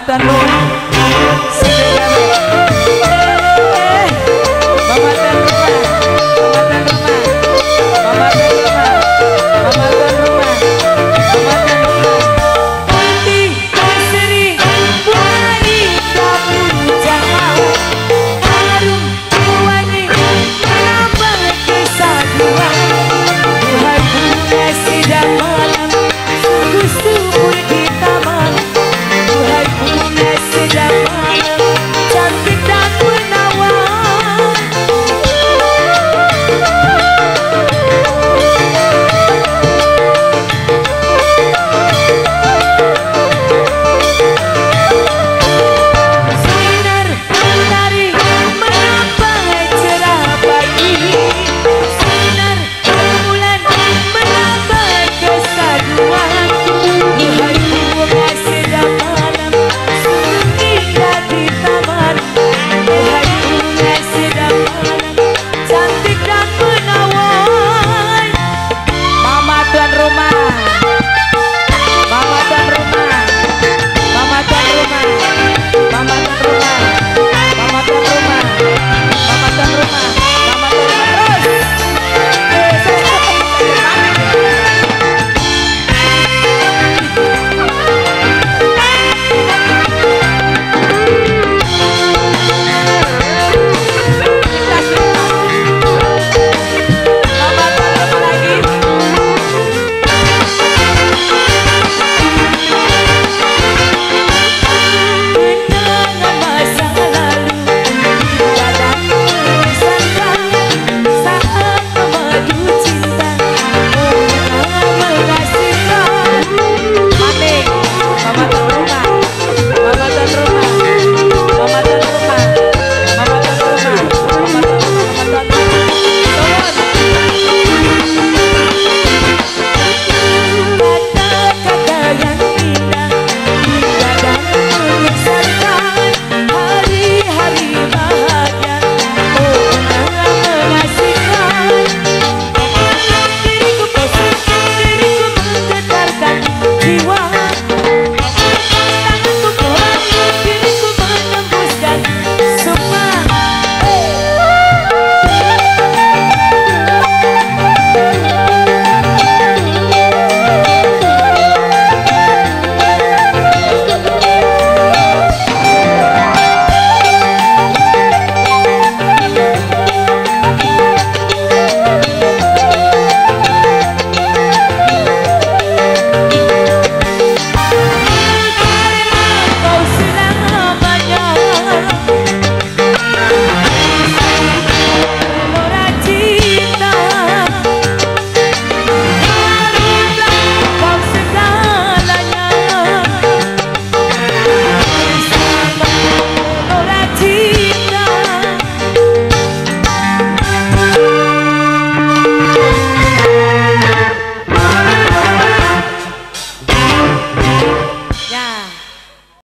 matan, no. Se